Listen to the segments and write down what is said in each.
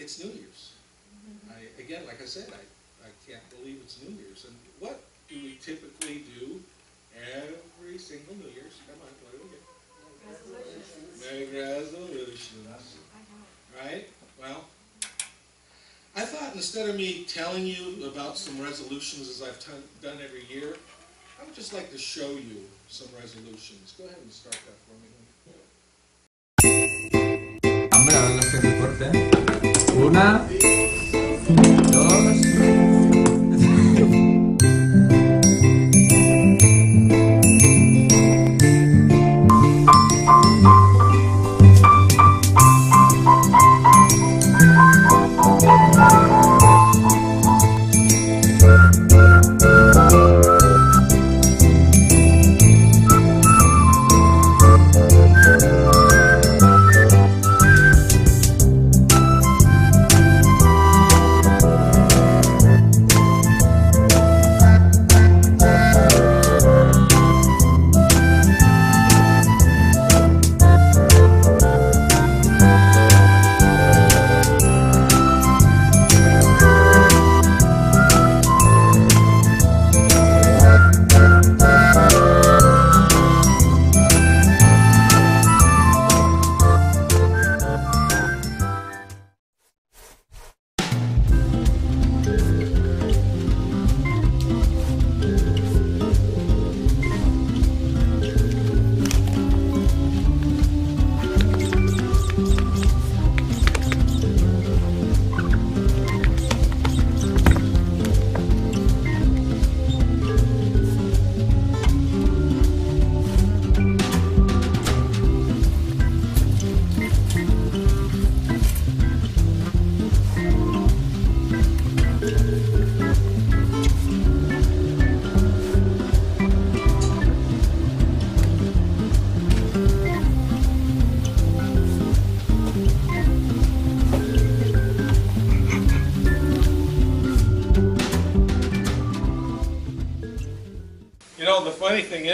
it's New Year's. I, again, like I said, I, I can't believe it's New Year's. And what do we typically do every single New Year's? Come on, what do we do? Make resolutions. Right? Well, I thought instead of me telling you about some resolutions as I've done every year, I would just like to show you some resolutions. Go ahead and start that for me. Hombre, ahora los que se corten. Una,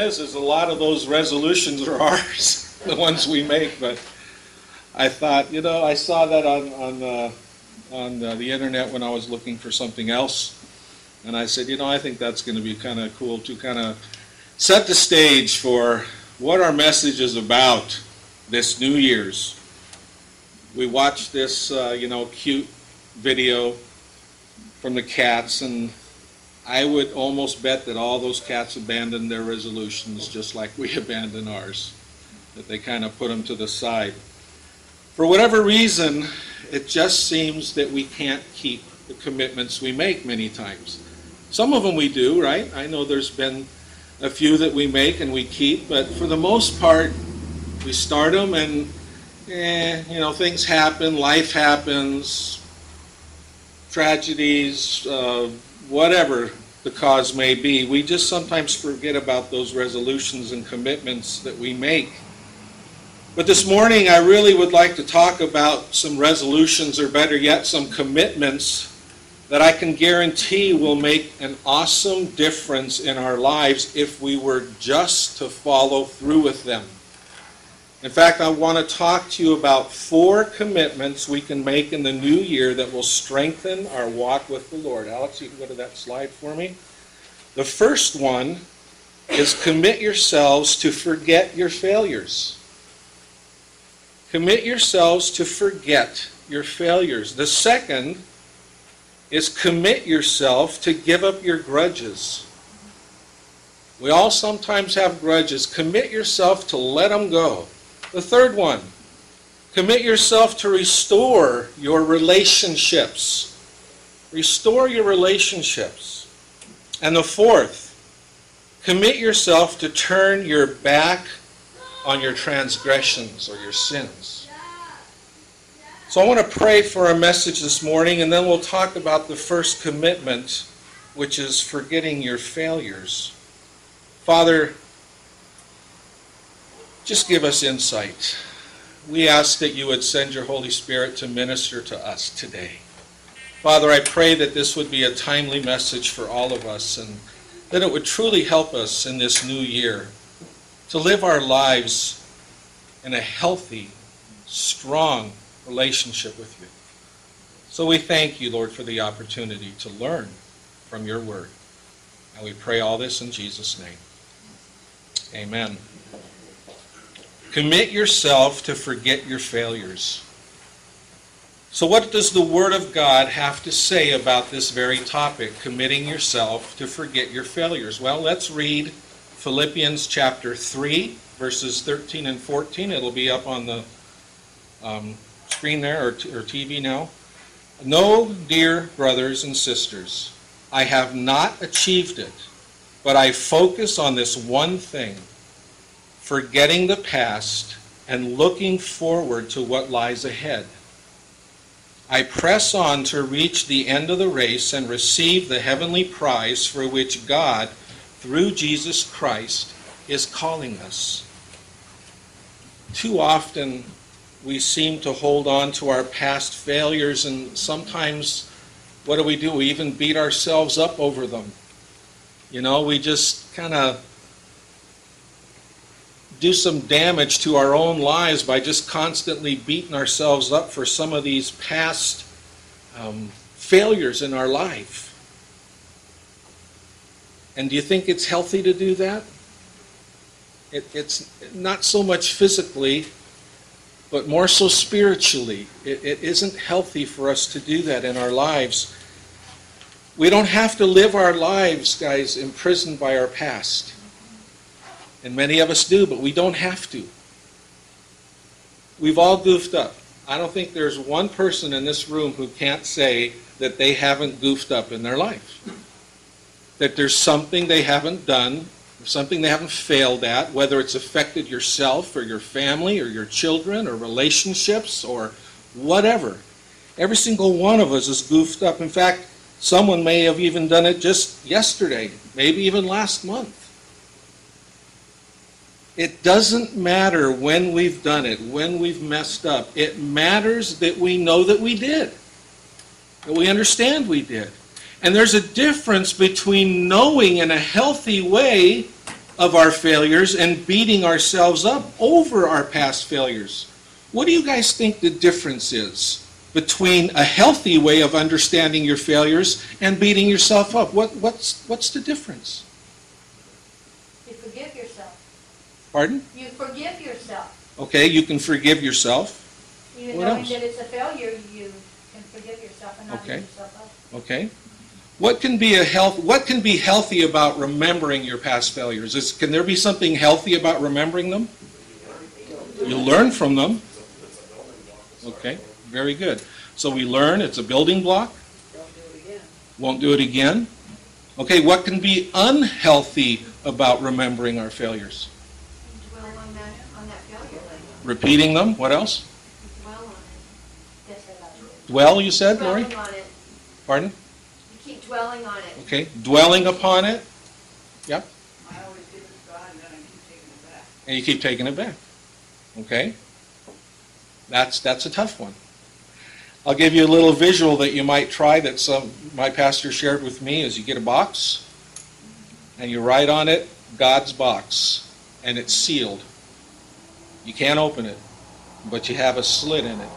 is, is a lot of those resolutions are ours, the ones we make. But I thought, you know, I saw that on on uh, on uh, the internet when I was looking for something else, and I said, you know, I think that's going to be kind of cool to kind of set the stage for what our message is about this New Year's. We watched this, uh, you know, cute video from the cats and I would almost bet that all those cats abandoned their resolutions just like we abandon ours, that they kind of put them to the side. For whatever reason, it just seems that we can't keep the commitments we make many times. Some of them we do, right? I know there's been a few that we make and we keep, but for the most part, we start them and, eh, you know, things happen, life happens, tragedies, uh, whatever the cause may be, we just sometimes forget about those resolutions and commitments that we make. But this morning, I really would like to talk about some resolutions, or better yet, some commitments that I can guarantee will make an awesome difference in our lives if we were just to follow through with them. In fact, I want to talk to you about four commitments we can make in the new year that will strengthen our walk with the Lord. Alex, you can go to that slide for me. The first one is commit yourselves to forget your failures. Commit yourselves to forget your failures. The second is commit yourself to give up your grudges. We all sometimes have grudges. Commit yourself to let them go. The third one, commit yourself to restore your relationships. Restore your relationships. And the fourth, commit yourself to turn your back on your transgressions or your sins. So I want to pray for our message this morning, and then we'll talk about the first commitment, which is forgetting your failures. Father, just give us insight. We ask that you would send your Holy Spirit to minister to us today. Father, I pray that this would be a timely message for all of us and that it would truly help us in this new year to live our lives in a healthy, strong relationship with you. So we thank you, Lord, for the opportunity to learn from your word. And we pray all this in Jesus' name. Amen. Commit yourself to forget your failures. So, what does the Word of God have to say about this very topic, committing yourself to forget your failures? Well, let's read Philippians chapter 3, verses 13 and 14. It'll be up on the um, screen there or, t- or TV now. No, dear brothers and sisters, I have not achieved it, but I focus on this one thing forgetting the past and looking forward to what lies ahead. I press on to reach the end of the race and receive the heavenly prize for which God, through Jesus Christ, is calling us. Too often, we seem to hold on to our past failures, and sometimes, what do we do? We even beat ourselves up over them. You know, we just kind of do some damage to our own lives by just constantly beating ourselves up for some of these past um, failures in our life. And do you think it's healthy to do that? It, it's not so much physically, but more so spiritually. It, it isn't healthy for us to do that in our lives. We don't have to live our lives, guys, imprisoned by our past. And many of us do, but we don't have to. We've all goofed up. I don't think there's one person in this room who can't say that they haven't goofed up in their life. That there's something they haven't done, something they haven't failed at, whether it's affected yourself or your family or your children or relationships or whatever. Every single one of us is goofed up. In fact, someone may have even done it just yesterday, maybe even last month. It doesn't matter when we've done it, when we've messed up. It matters that we know that we did, that we understand we did. And there's a difference between knowing in a healthy way of our failures and beating ourselves up over our past failures. What do you guys think the difference is between a healthy way of understanding your failures and beating yourself up? What, what's, what's the difference? You forgive yourself. Pardon? You forgive yourself. Okay, you can forgive yourself. Even What knowing else? that it's a failure, you can forgive yourself and not Okay. beat yourself up. Okay. What can be a health? What can be healthy about remembering your past failures? Is, can there be something healthy about remembering them? You learn from them. Okay, very good. So we learn. It's a building block. Don't do it again. Won't do it again. Okay, what can be unhealthy about remembering our failures? Dwell on that, on that failure. Repeating them. What else? Dwell on it. Yes, I love it. Dwell. You said, Lori. Dwelling on it. Pardon? You keep dwelling on it. Okay, dwelling upon it, I always give it to God and then I keep taking it back. and you keep taking it back. Okay? That's, that's a tough one. I'll give you a little visual that you might try that some, my pastor shared with me is you get a box and you write on it, God's box, and it's sealed. You can't open it, but you have a slit in it,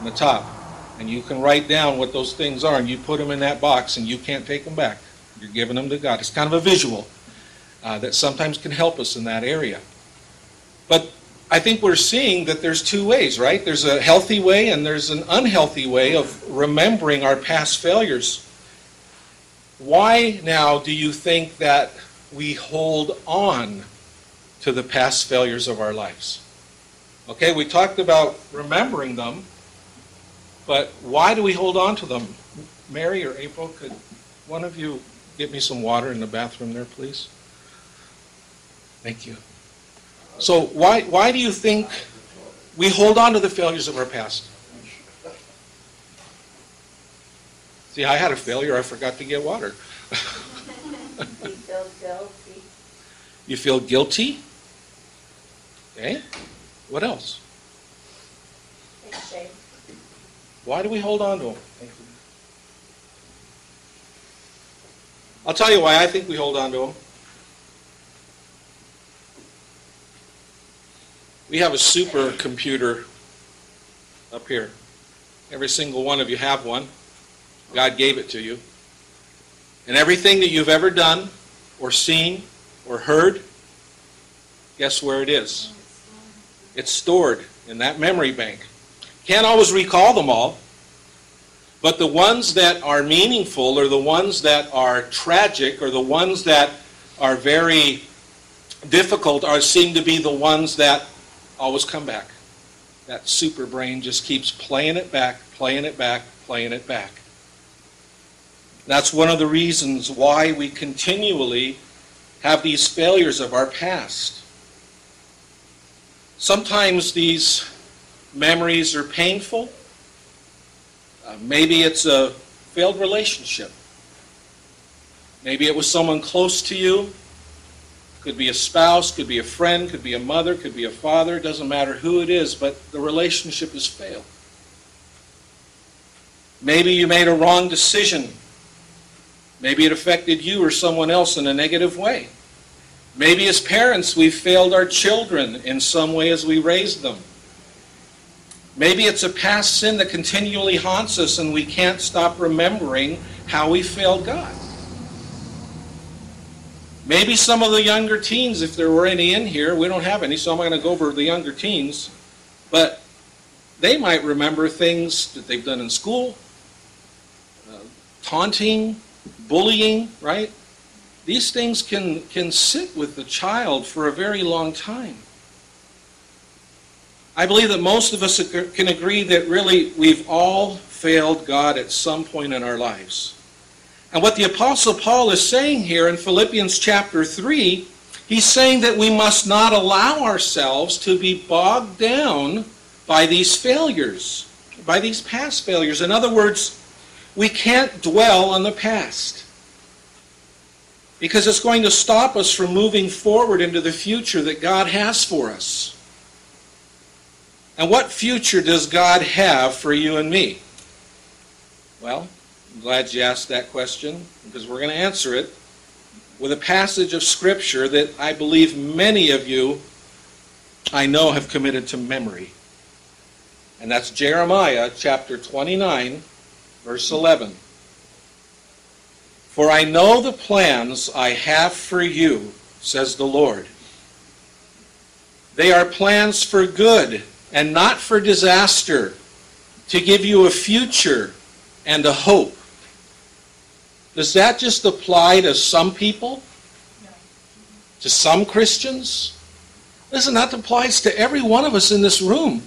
in the top. And you can write down what those things are and you put them in that box and you can't take them back. You're giving them to God. It's kind of a visual uh, that sometimes can help us in that area. But I think we're seeing that there's two ways, right? There's a healthy way and there's an unhealthy way of remembering our past failures. Why now do you think that we hold on to the past failures of our lives? Okay, we talked about remembering them, but why do we hold on to them? Mary or April, could one of you get me some water in the bathroom there, please? Thank you. So why, why do you think we hold on to the failures of our past? See, I had a failure, I forgot to get water. You feel guilty. You feel guilty? Okay, what else? Why do we hold on to them? I'll tell you why I think we hold on to them. We have a supercomputer up here. Every single one of you have one. God gave it to you. And everything that you've ever done or seen or heard, guess where it is? It's stored in that memory bank. Can't always recall them all, but the ones that are meaningful or the ones that are tragic or the ones that are very difficult are seem to be the ones that always come back. That super brain just keeps playing it back, playing it back, playing it back. That's one of the reasons why we continually have these failures of our past. Sometimes these memories are painful. Uh, maybe it's a failed relationship. Maybe it was someone close to you. Could be a spouse, could be a friend, could be a mother, could be a father. Doesn't matter who it is, but the relationship has failed. Maybe you made a wrong decision. Maybe it affected you or someone else in a negative way. Maybe as parents, we've failed our children in some way as we raised them. Maybe it's a past sin that continually haunts us and we can't stop remembering how we failed God. Maybe some of the younger teens, if there were any in here, we don't have any, so I'm going to go over the younger teens, but they might remember things that they've done in school, uh, taunting, bullying, right? These things can, can sit with the child for a very long time. I believe that most of us can agree that really we've all failed God at some point in our lives. And what the Apostle Paul is saying here in Philippians chapter 3, he's saying that we must not allow ourselves to be bogged down by these failures, by these past failures. In other words, we can't dwell on the past because it's going to stop us from moving forward into the future that God has for us. And what future does God have for you and me? Well, I'm glad you asked that question because we're going to answer it with a passage of Scripture that I believe many of you I know have committed to memory. And that's Jeremiah chapter 29, verse 11. For I know the plans I have for you, says the Lord. They are plans for good and not for disaster, to give you a future and a hope. Does that just apply to some people? To some Christians? Listen, that applies to every one of us in this room.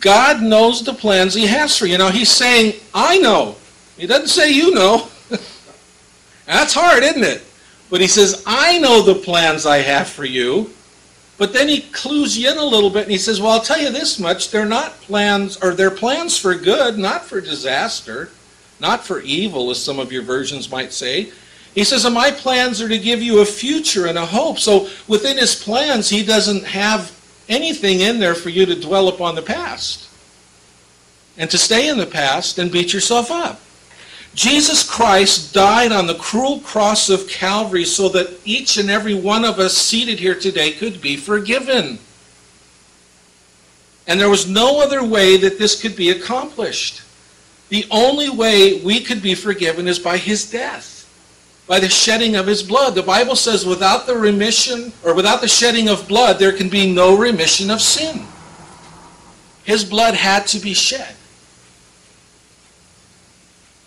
God knows the plans He has for you. Now, He's saying, I know. He doesn't say you know. That's hard, isn't it? But He says, I know the plans I have for you. But then he clues you in a little bit and he says, Well, I'll tell you this much. They're not plans, or they're plans for good, not for disaster, not for evil, as some of your versions might say. He says, And my plans are to give you a future and a hope. So within his plans, he doesn't have anything in there for you to dwell upon the past and to stay in the past and beat yourself up. Jesus Christ died on the cruel cross of Calvary so that each and every one of us seated here today could be forgiven. And there was no other way that this could be accomplished. The only way we could be forgiven is by his death, by the shedding of his blood. The Bible says without the remission or without the shedding of blood, there can be no remission of sin. His blood had to be shed.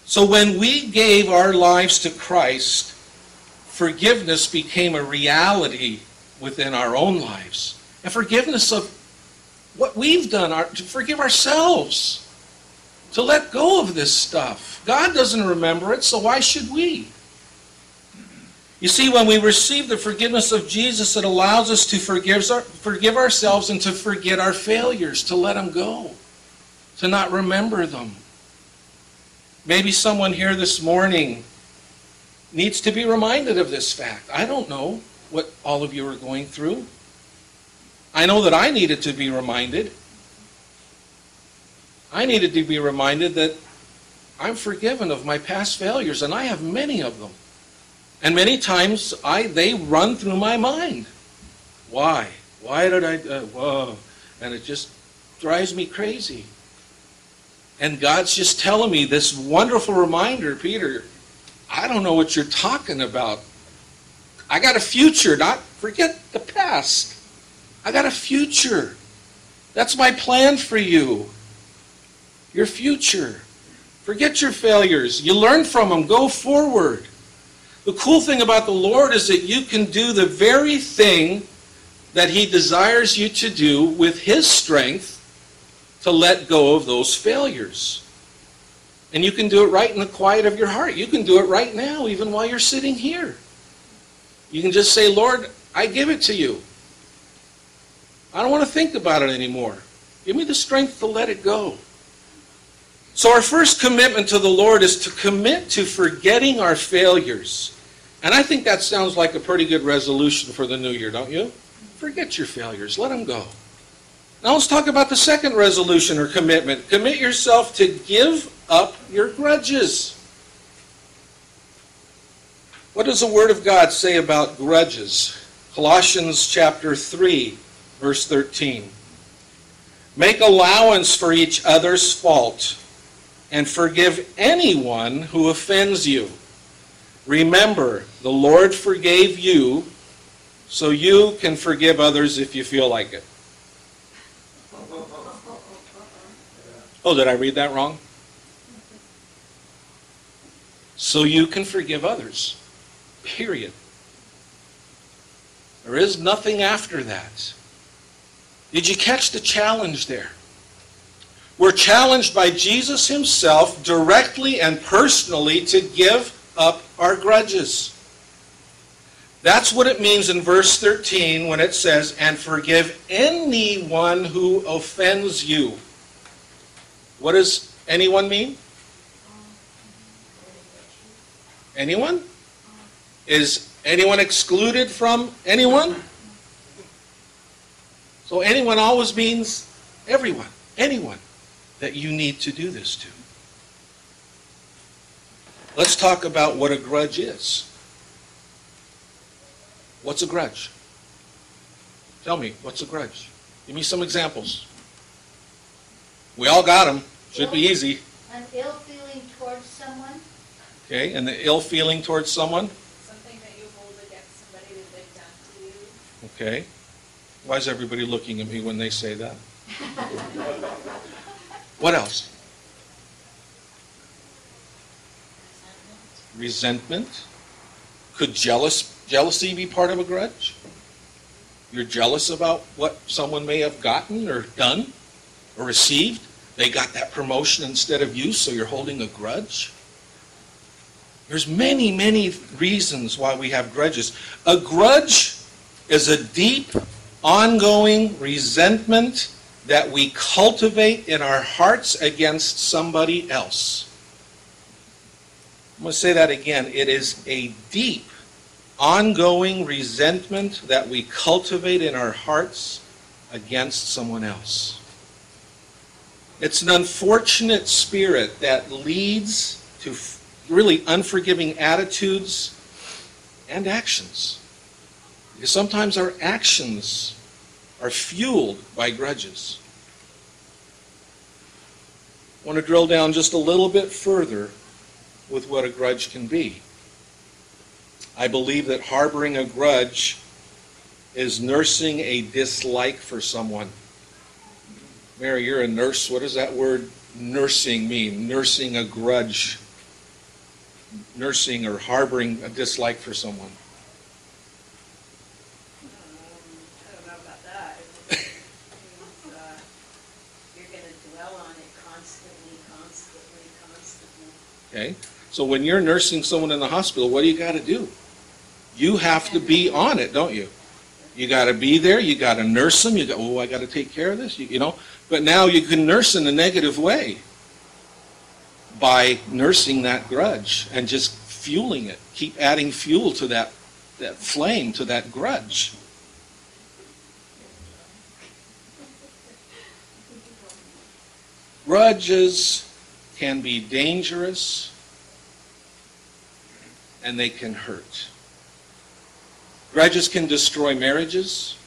So when we gave our lives to Christ, forgiveness became a reality within our own lives. And forgiveness of what we've done, our, to forgive ourselves, to let go of this stuff. God doesn't remember it, so why should we? You see, when we receive the forgiveness of Jesus, it allows us to forgive, forgive ourselves and to forget our failures, to let them go, to not remember them. Maybe someone here this morning needs to be reminded of this fact. I don't know what all of you are going through. I know that I needed to be reminded. I needed to be reminded that I'm forgiven of my past failures, and I have many of them. And many times I they run through my mind. Why? Why did I? Uh, whoa! And it just drives me crazy. And God's just telling me this wonderful reminder, Peter, I don't know what you're talking about. I got a future, not forget the past. I got a future. That's my plan for you. Your future. Forget your failures. You learn from them. Go forward. The cool thing about the Lord is that you can do the very thing that He desires you to do with His strength to let go of those failures. And you can do it right in the quiet of your heart. You can do it right now, even while you're sitting here. You can just say, Lord, I give it to you. I don't want to think about it anymore. Give me the strength to let it go. So, our first commitment to the Lord is to commit to forgetting our failures. And I think that sounds like a pretty good resolution for the new year, don't you? Forget your failures, let them go. Now, let's talk about the second resolution or commitment. Commit yourself to give up your grudges. What does the Word of God say about grudges? Colossians chapter 3, verse 13. Make allowance for each other's fault and forgive anyone who offends you. Remember, the Lord forgave you, so you can forgive others if you feel like it. Oh, did I read that wrong? So you can forgive others. Period. There is nothing after that. Did you catch the challenge there? We're challenged by Jesus himself directly and personally to give up our grudges. That's what it means in verse 13 when it says, and forgive anyone who offends you. What does anyone mean? Anyone? Is anyone excluded from anyone? So anyone always means everyone, anyone that you need to do this to. Let's talk about what a grudge is. What's a grudge? Tell me, what's a grudge? Give me some examples. We all got them. Should be easy. An ill feeling towards someone, Okay, and the ill feeling towards someone. Something that you hold against somebody that they've done to you. Okay. Why is everybody looking at me when they say that? What else? Resentment. Could jealous jealousy be part of a grudge? You're jealous about what someone may have gotten or done or received. They got that promotion instead of you, so you're holding a grudge. There's many, many reasons why we have grudges. A grudge is a deep, ongoing resentment that we cultivate in our hearts against somebody else. I'm going to say that again. It is a deep, ongoing resentment that we cultivate in our hearts against someone else. It's an unfortunate spirit that leads to really unforgiving attitudes and actions. Because sometimes our actions are fueled by grudges. I want to drill down just a little bit further with what a grudge can be. I believe that harboring a grudge is nursing a dislike for someone. Mary, you're a nurse. What does that word nursing mean? Nursing a grudge. Nursing or harboring a dislike for someone. Um, I don't know about that. It just means, You're gonna dwell on it constantly, constantly, constantly. Okay? So when you're nursing someone in the hospital, what do you got to do? You have to be on it, don't you? You got to be there. You got to nurse them. You got, oh, I got to take care of this. You, you know, but now you can nurse in a negative way by nursing that grudge and just fueling it. Keep adding fuel to that that flame to that grudge. Grudges can be dangerous and they can hurt. Grudges can destroy marriages.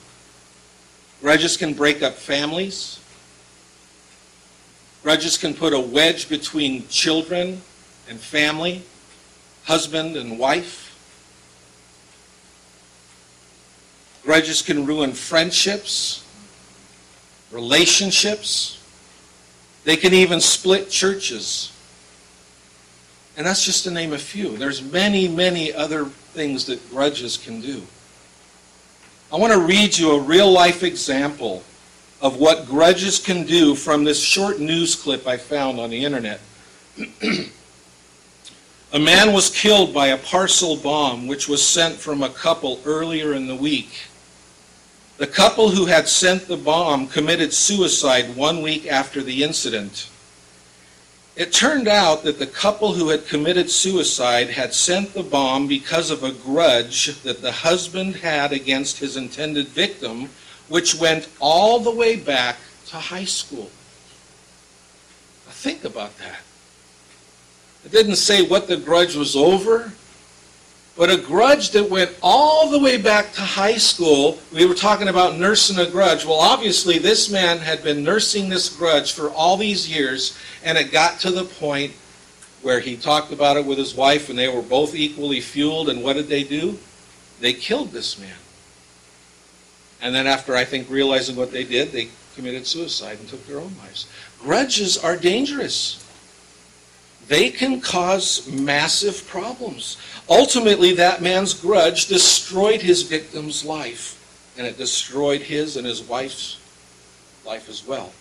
Grudges can break up families. Grudges can put a wedge between children and family, husband and wife. Grudges can ruin friendships, relationships. They can even split churches. And that's just to name a few. There's many, many other things that grudges can do. I want to read you a real life example of what grudges can do from this short news clip I found on the internet. a man was killed by a parcel bomb which was sent from a couple earlier in the week. The couple who had sent the bomb committed suicide one week after the incident. It turned out that the couple who had committed suicide had sent the bomb because of a grudge that the husband had against his intended victim, which went all the way back to high school. Now think about that. It didn't say what the grudge was over, but a grudge that went all the way back to high school. We were talking about nursing a grudge. Well, obviously, this man had been nursing this grudge for all these years, and it got to the point where he talked about it with his wife, and they were both equally fueled. And what did they do? They killed this man. And then, after I think realizing what they did, they committed suicide and took their own lives. Grudges are dangerous they can cause massive problems. Ultimately, that man's grudge destroyed his victim's life, and it destroyed his and his wife's life as well.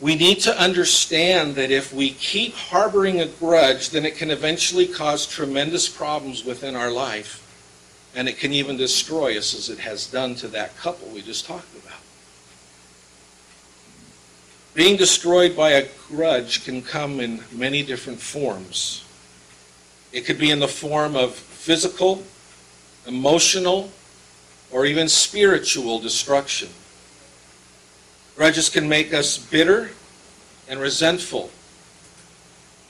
We need to understand that if we keep harboring a grudge, then it can eventually cause tremendous problems within our life, and it can even destroy us as it has done to that couple we just talked about. Being destroyed by a grudge can come in many different forms. It could be in the form of physical, emotional, or even spiritual destruction. Grudges can make us bitter and resentful.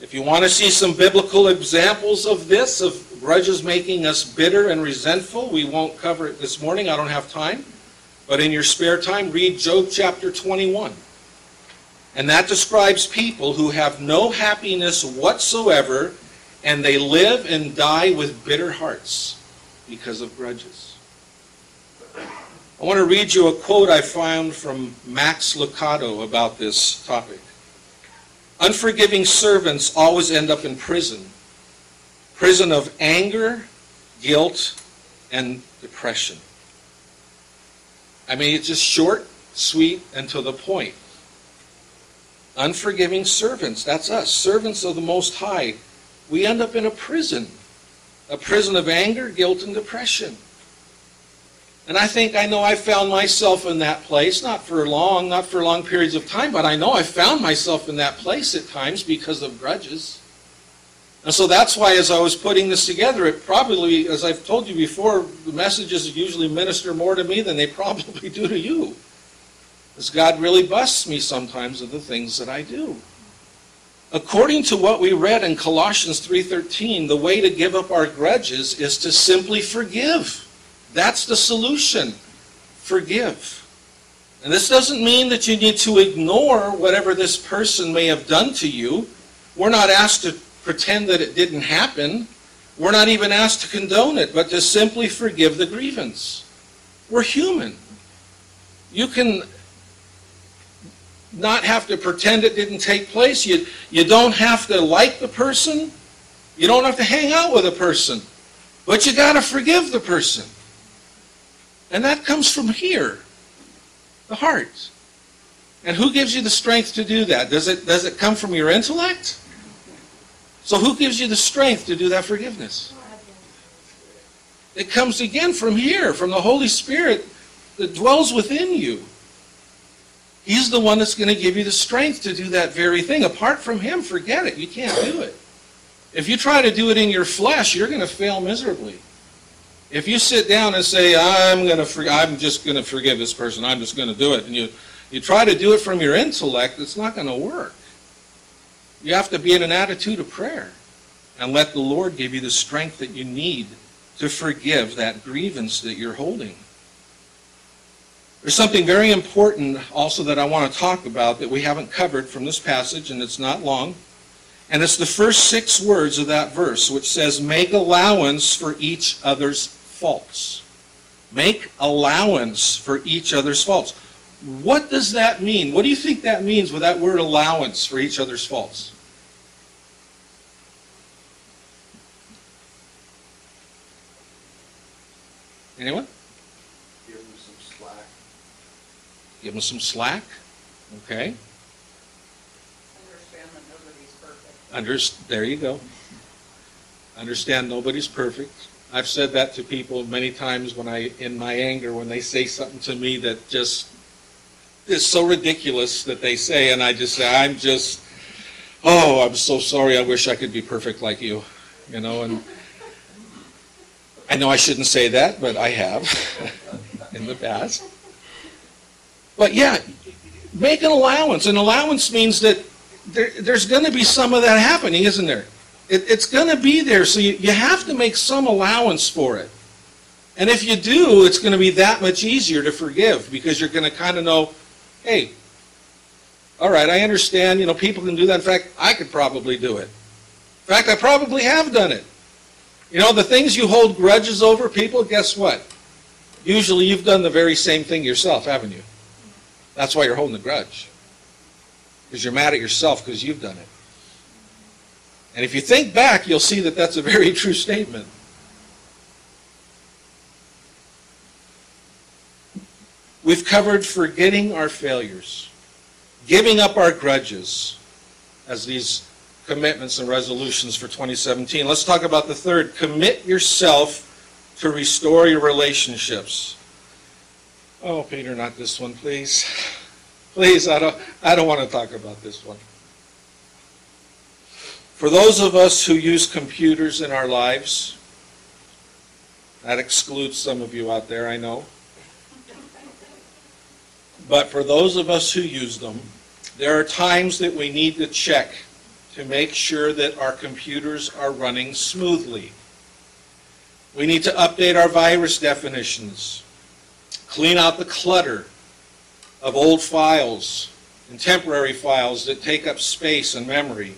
If you want to see some biblical examples of this, of grudges making us bitter and resentful, we won't cover it this morning. I don't have time. But in your spare time, read Job chapter 21. And that describes people who have no happiness whatsoever and they live and die with bitter hearts because of grudges. I want to read you a quote I found from Max Lucado about this topic. Unforgiving servants always end up in prison. Prison of anger, guilt, and depression. I mean, it's just short, sweet, and to the point. Unforgiving servants, that's us, servants of the Most High. We end up in a prison, a prison of anger, guilt, and depression. And I think I know I found myself in that place, not for long, not for long periods of time, but I know I found myself in that place at times because of grudges. And so that's why, as I was putting this together, it probably, as I've told you before, the messages usually minister more to me than they probably do to you. Because God really busts me sometimes of the things that I do. According to what we read in Colossians 3:13, the way to give up our grudges is to simply forgive. That's the solution. Forgive. And this doesn't mean that you need to ignore whatever this person may have done to you. We're not asked to pretend that it didn't happen. We're not even asked to condone it, but to simply forgive the grievance. We're human. You can not have to pretend it didn't take place. You, you don't have to like the person. You don't have to hang out with a person. But you got to forgive the person. And that comes from here, the heart. And who gives you the strength to do that? Does it, does it come from your intellect? So who gives you the strength to do that forgiveness? It comes again from here, from the Holy Spirit that dwells within you. He's the one that's going to give you the strength to do that very thing. Apart from Him, forget it. You can't do it. If you try to do it in your flesh, you're going to fail miserably. If you sit down and say, "I'm going to, I'm just going to forgive this person. I'm just going to do it," and you you try to do it from your intellect, it's not going to work. You have to be in an attitude of prayer and let the Lord give you the strength that you need to forgive that grievance that you're holding. There's something very important also that I want to talk about that we haven't covered from this passage, and it's not long. And it's the first six words of that verse, which says, Make allowance for each other's faults. Make allowance for each other's faults. What does that mean? What do you think that means with that word allowance for each other's faults? Anyone? Give them some slack. Give them some slack. Okay. Understand that nobody's perfect. Under, there you go. Understand nobody's perfect. I've said that to people many times when I, in my anger, when they say something to me that just is so ridiculous that they say, and I just say, I'm just, oh, I'm so sorry. I wish I could be perfect like you, you know, and I know I shouldn't say that, but I have in the past. But yeah, make an allowance. An allowance means that there, there's going to be some of that happening, isn't there? It, it's going to be there, so you, you have to make some allowance for it. And if you do, it's going to be that much easier to forgive because you're going to kind of know, hey, all right, I understand, you know, people can do that. In fact, I could probably do it. In fact, I probably have done it. You know, the things you hold grudges over, people, guess what? Usually you've done the very same thing yourself, haven't you? That's why you're holding the grudge. Because you're mad at yourself because you've done it. And if you think back, you'll see that that's a very true statement. We've covered forgetting our failures, giving up our grudges as these commitments and resolutions for 2017. Let's talk about the third. Commit yourself to restore your relationships. Oh, Peter, not this one, please. Please, I don't, I don't want to talk about this one. For those of us who use computers in our lives, that excludes some of you out there, I know. But for those of us who use them, there are times that we need to check to make sure that our computers are running smoothly. We need to update our virus definitions, clean out the clutter of old files and temporary files that take up space and memory.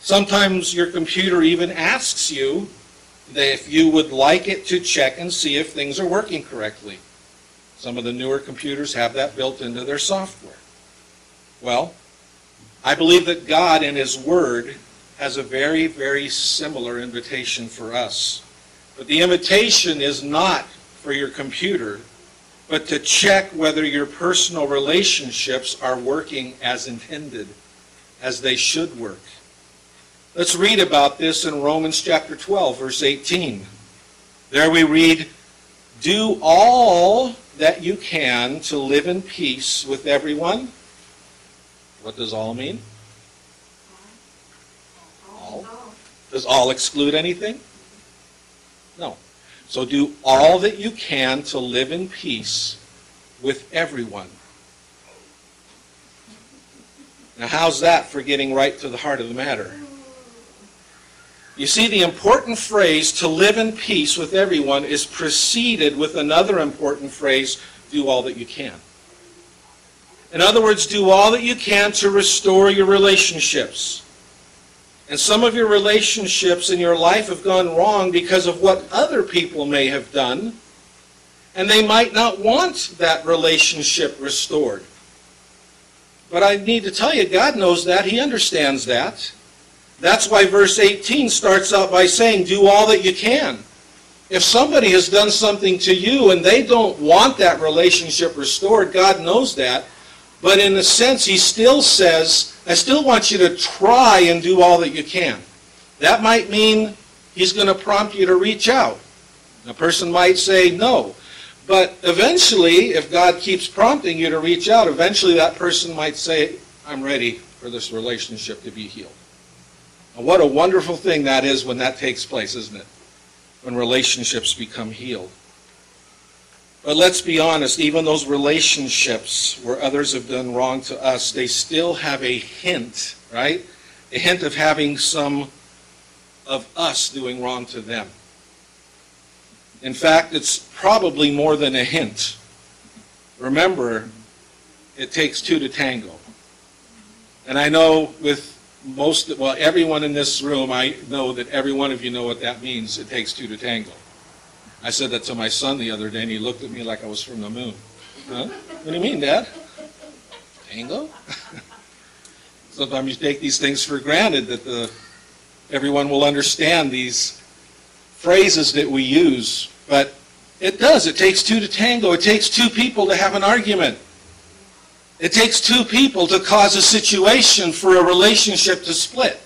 Sometimes your computer even asks you if you would like it to check and see if things are working correctly. Some of the newer computers have that built into their software. Well, I believe that God in His Word has a very, very similar invitation for us. But the invitation is not for your computer, but to check whether your personal relationships are working as intended, as they should work. Let's read about this in Romans chapter 12, verse 18. There we read, Do all that you can to live in peace with everyone. What does all mean? All. Does all exclude anything? No. So do all that you can to live in peace with everyone. Now, how's that for getting right to the heart of the matter? You see, the important phrase, to live in peace with everyone, is preceded with another important phrase, do all that you can. In other words, do all that you can to restore your relationships. And some of your relationships in your life have gone wrong because of what other people may have done, and they might not want that relationship restored. But I need to tell you, God knows that. He understands that. That's why verse 18 starts out by saying, do all that you can. If somebody has done something to you and they don't want that relationship restored, God knows that. But in a sense, he still says, I still want you to try and do all that you can. That might mean he's going to prompt you to reach out. A person might say no. But eventually, if God keeps prompting you to reach out, eventually that person might say, I'm ready for this relationship to be healed. And what a wonderful thing that is when that takes place, isn't it? When relationships become healed. But let's be honest, even those relationships where others have done wrong to us, they still have a hint, right? A hint of having some of us doing wrong to them. In fact, it's probably more than a hint. remember, it takes two to tango. And I know with most, well, everyone in this room, I know that every one of you know what that means. It takes two to tango. I said that to my son the other day, and he looked at me like I was from the moon. Huh? What do you mean, Dad? Tango? Sometimes you take these things for granted that the, everyone will understand these phrases that we use, but it does. It takes two to tango. It takes two people to have an argument. It takes two people to cause a situation for a relationship to split.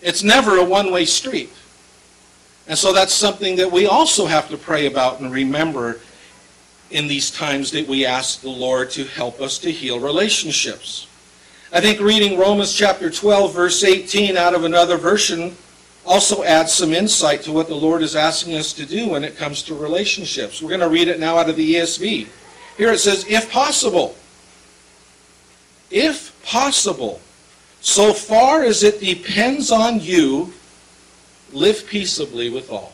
It's never a one-way street. And so that's something that we also have to pray about and remember in these times that we ask the Lord to help us to heal relationships. I think reading Romans chapter 12, verse 18 out of another version also adds some insight to what the Lord is asking us to do when it comes to relationships. We're going to read it now out of the ESV. Here it says, if possible, if possible, so far as it depends on you, live peaceably with all.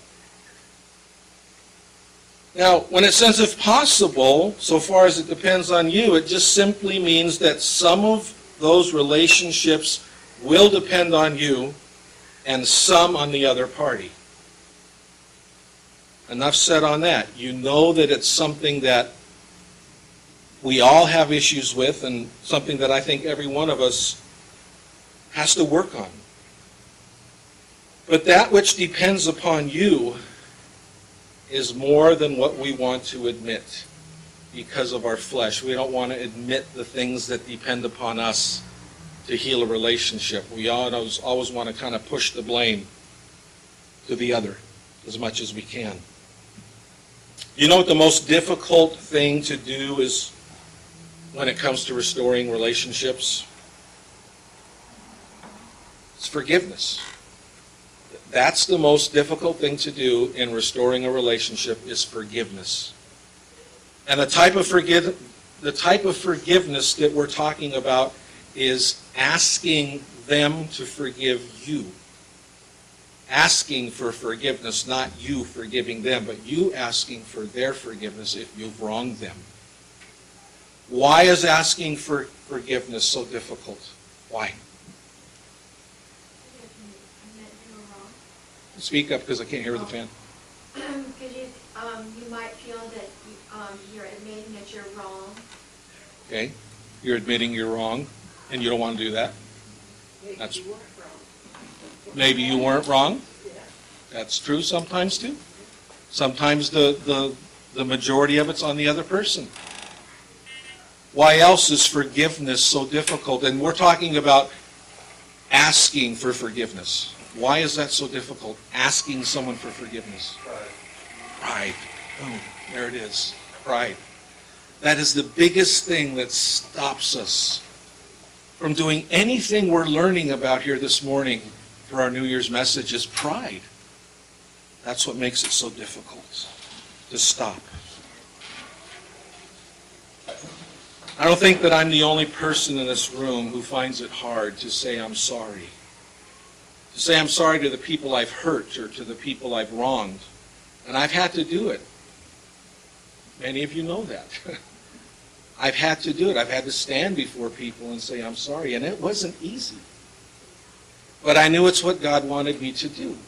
Now, when it says if possible, so far as it depends on you, it just simply means that some of those relationships will depend on you and some on the other party. Enough said on that. You know that it's something that we all have issues with and something that I think every one of us has to work on. But that which depends upon you is more than what we want to admit because of our flesh. We don't want to admit the things that depend upon us to heal a relationship. We always, always want to kind of push the blame to the other as much as we can. You know what the most difficult thing to do is when it comes to restoring relationships? It's forgiveness. That's the most difficult thing to do in restoring a relationship is forgiveness. And the type of forgive the type of forgiveness that we're talking about is asking them to forgive you. Asking for forgiveness, not you forgiving them, but you asking for their forgiveness if you've wronged them. Why is asking for forgiveness so difficult? Why? Speak up because I can't hear the fan. Because you, um, you might feel that, you- um, you're admitting that you're wrong. Okay? You're admitting you're wrong, and you don't want to do that. That's- Maybe you weren't wrong. That's true sometimes too. Sometimes the, the, the majority of it's on the other person. Why else is forgiveness so difficult? And we're talking about asking for forgiveness. Why is that so difficult? Asking someone for forgiveness. Pride. Oh, there it is. Pride. That is the biggest thing that stops us from doing anything we're learning about here this morning for our New Year's message is pride. That's what makes it so difficult to stop. I don't think that I'm the only person in this room who finds it hard to say I'm sorry. To say I'm sorry to the people I've hurt or to the people I've wronged. And I've had to do it. Many of you know that. I've had to do it. I've had to stand before people and say I'm sorry. And it wasn't easy. But I knew it's what God wanted me to do.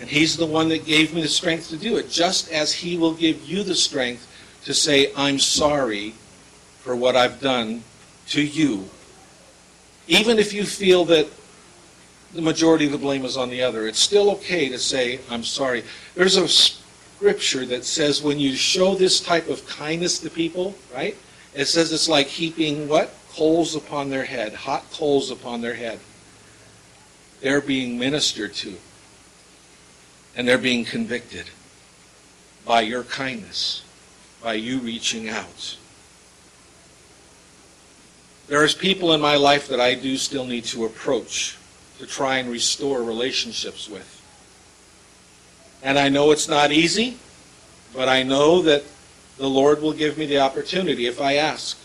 And He's the one that gave me the strength to do it, just as He will give you the strength to say, I'm sorry for what I've done to you. Even if you feel that the majority of the blame is on the other, it's still okay to say, I'm sorry. There's a scripture that says when you show this type of kindness to people, right? It says it's like heaping what? Coals upon their head, hot coals upon their head. They're being ministered to. And they're being convicted by your kindness, by you reaching out. There's people in my life that I do still need to approach to try and restore relationships with. And I know it's not easy, but I know that the Lord will give me the opportunity if I ask.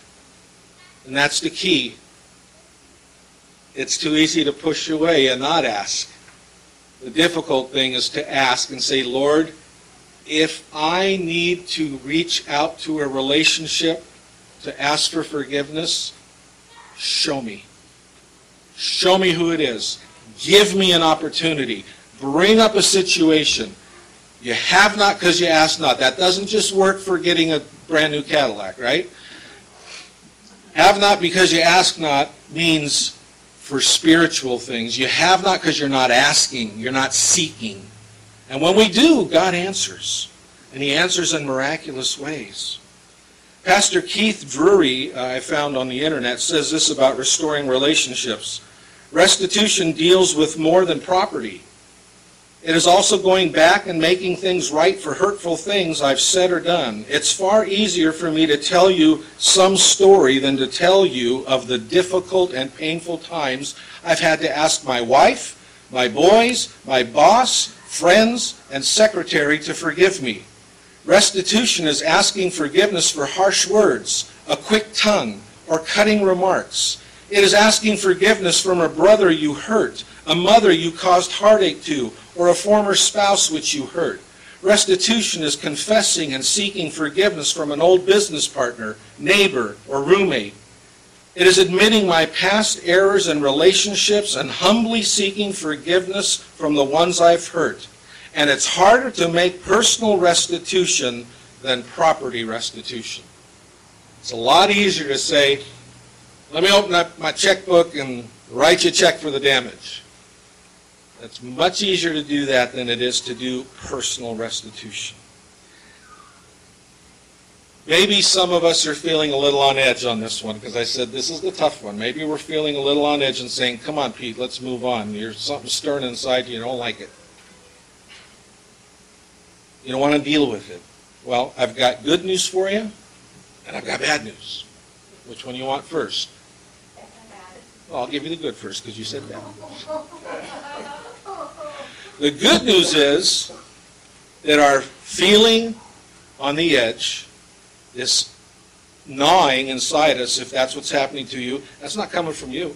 And that's the key. It's too easy to push away and not ask. The difficult thing is to ask and say, Lord, if I need to reach out to a relationship to ask for forgiveness, show me. Show me who it is. Give me an opportunity. Bring up a situation. You have not because you ask not. That doesn't just work for getting a brand new Cadillac, right? Have not because you ask not means for spiritual things. You have not because you're not asking, you're not seeking. And when we do, God answers. And He answers in miraculous ways. Pastor Keith Drury, uh, I found on the internet, says this about restoring relationships. Restitution deals with more than property. It is also going back and making things right for hurtful things I've said or done. It's far easier for me to tell you some story than to tell you of the difficult and painful times I've had to ask my wife, my boys, my boss, friends, and secretary to forgive me. Restitution is asking forgiveness for harsh words, a quick tongue, or cutting remarks. It is asking forgiveness from a brother you hurt, a mother you caused heartache to, or a former spouse which you hurt. Restitution is confessing and seeking forgiveness from an old business partner, neighbor, or roommate. It is admitting my past errors and relationships and humbly seeking forgiveness from the ones I've hurt. And it's harder to make personal restitution than property restitution. It's a lot easier to say, let me open up my checkbook and write you a check for the damage. It's much easier to do that than it is to do personal restitution. Maybe some of us are feeling a little on edge on this one because I said this is the tough one. Maybe we're feeling a little on edge and saying, come on, Pete, let's move on. There's something stirring inside you, you don't like it. You don't want to deal with it. Well, I've got good news for you, and I've got bad news. Which one do you want first? Well, I'll give you the good first because you said that. The good news is that our feeling on the edge, this gnawing inside us, if that's what's happening to you, that's not coming from you.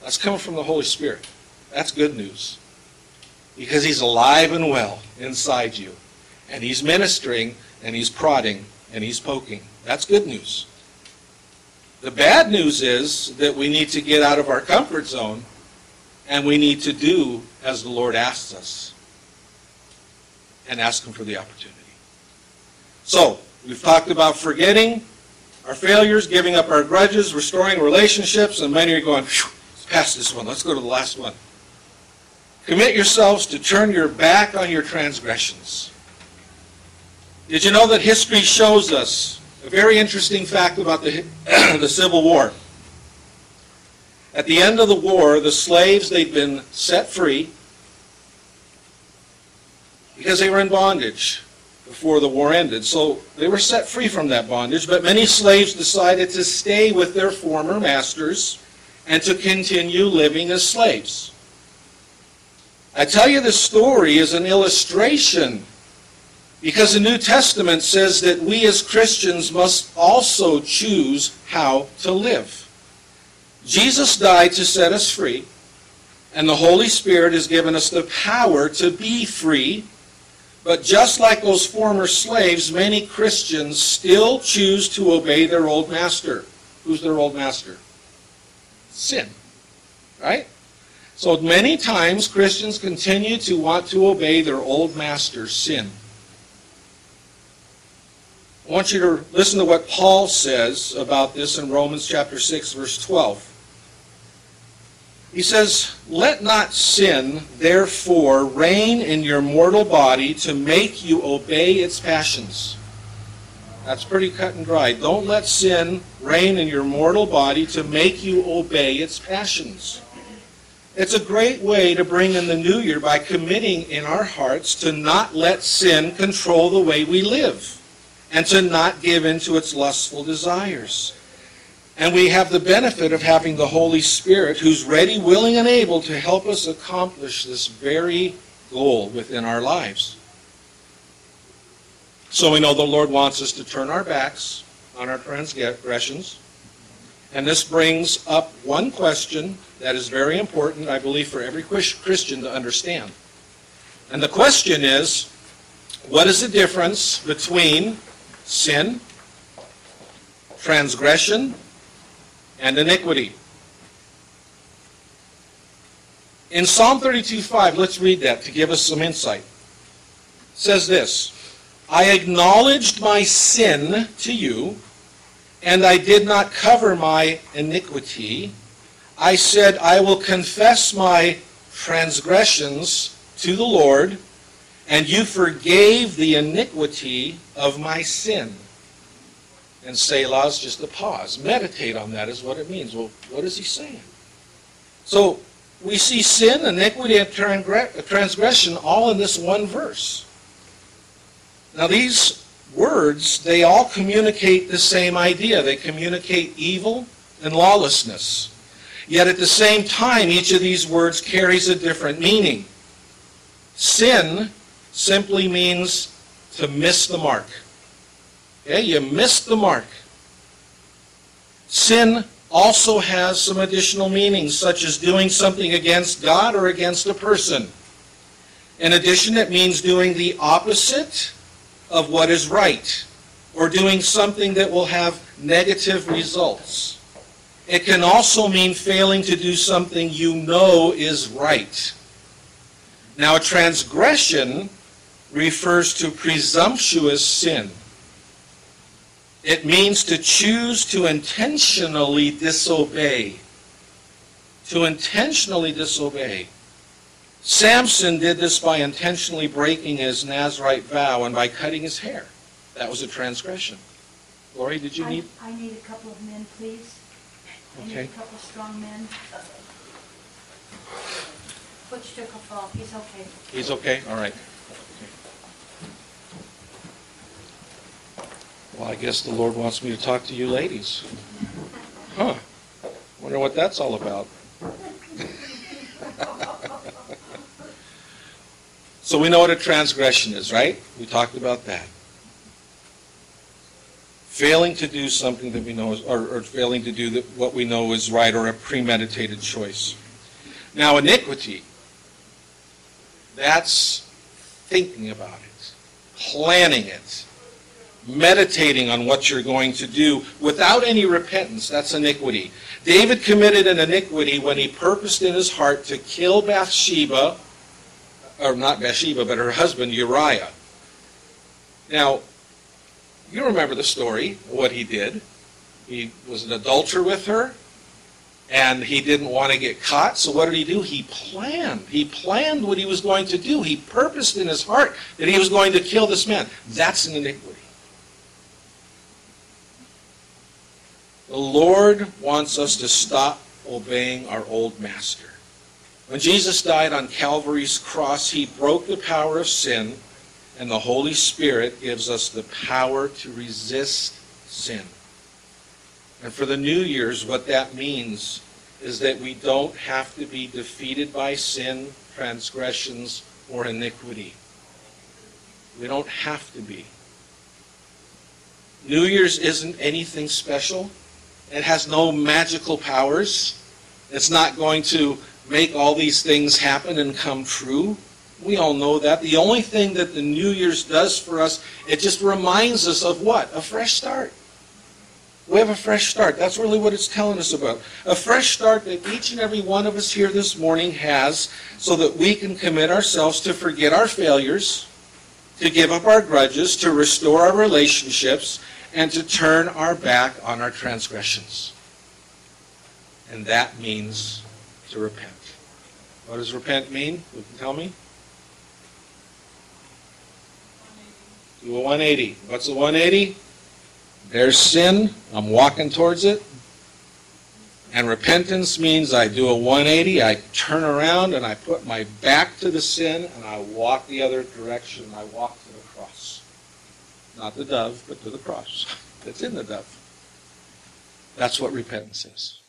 That's coming from the Holy Spirit. That's good news. Because He's alive and well inside you. And He's ministering, and He's prodding, and He's poking. That's good news. The bad news is that we need to get out of our comfort zone and we need to do as the Lord asks us and ask Him for the opportunity. So, we've talked about forgetting our failures, giving up our grudges, restoring relationships, and many are going, pass this one. Let's go to the last one. Commit yourselves to turn your back on your transgressions. Did you know that history shows us a very interesting fact about the, the Civil War? At the end of the war, the slaves, they'd been set free because they were in bondage before the war ended. So they were set free from that bondage, but many slaves decided to stay with their former masters and to continue living as slaves. I tell you this story as an illustration because the New Testament says that we as Christians must also choose how to live. Jesus died to set us free, and the Holy Spirit has given us the power to be free. But just like those former slaves, many Christians still choose to obey their old master. Who's their old master? Sin. Right? So many times Christians continue to want to obey their old master, sin. I want you to listen to what Paul says about this in Romans chapter 6 verse 12. He says, Let not sin, therefore, reign in your mortal body to make you obey its passions. That's pretty cut and dry. Don't let sin reign in your mortal body to make you obey its passions. It's a great way to bring in the new year by committing in our hearts to not let sin control the way we live and to not give in to its lustful desires. And we have the benefit of having the Holy Spirit who's ready, willing, and able to help us accomplish this very goal within our lives. So we know the Lord wants us to turn our backs on our transgressions. And this brings up one question that is very important, I believe, for every Christian to understand. And the question is, What is the difference between sin, transgression, and iniquity? In Psalm 32:5, let's read that to give us some insight. It says this, I acknowledged my sin to you, and I did not cover my iniquity. I said, I will confess my transgressions to the Lord, and you forgave the iniquity of my sin. And Selah is just a pause. Meditate on that is what it means. Well, what is he saying? So, we see sin, iniquity, and transgression all in this one verse. Now, these words, they all communicate the same idea. They communicate evil and lawlessness. Yet at the same time, each of these words carries a different meaning. Sin simply means to miss the mark. Okay, you missed the mark. Sin also has some additional meanings, such as doing something against God or against a person. In addition, it means doing the opposite of what is right, or doing something that will have negative results. It can also mean failing to do something you know is right. Now, a transgression refers to presumptuous sin. It means to choose to intentionally disobey. To intentionally disobey. Samson did this by intentionally breaking his Nazarite vow and by cutting his hair. That was a transgression. Lori, did you I- need? I need a couple of men, please. I need a couple of strong men. Butch took a fall, he's okay. He's okay? All right. Well, I guess the Lord wants me to talk to you ladies. Huh. Wonder what that's all about. So we know what a transgression is, right? We talked about that. Failing to do something that we know is, or, or failing to do what we know is right, or a premeditated choice. Now, iniquity, that's thinking about it, planning it, meditating on what you're going to do without any repentance. That's iniquity. David committed an iniquity when he purposed in his heart to kill Bathsheba, or not Bathsheba, but her husband Uriah. Now, you remember the story, what he did. He was an adulterer with her, and he didn't want to get caught, so what did he do? He planned. He planned what he was going to do. He purposed in his heart that he was going to kill this man. That's an iniquity. The Lord wants us to stop obeying our old master. When Jesus died on Calvary's cross, he broke the power of sin, and the Holy Spirit gives us the power to resist sin. And for the New Year's, what that means is that we don't have to be defeated by sin, transgressions, or iniquity. We don't have to be. New Year's isn't anything special. It has no magical powers. It's not going to make all these things happen and come true. We all know that. The only thing that the New Year's does for us, it just reminds us of what? A fresh start. We have a fresh start. That's really what it's telling us about. A fresh start that each and every one of us here this morning has so that we can commit ourselves to forget our failures, to give up our grudges, to restore our relationships, and to turn our back on our transgressions. And that means to repent. What does repent mean? Who can tell me? Do a 180. What's a 180? There's sin. I'm walking towards it. And repentance means I do a 180. I turn around and I put my back to the sin and I walk the other direction. I walk the. Not the dove, but to the cross. That's in the dove. That's what repentance is.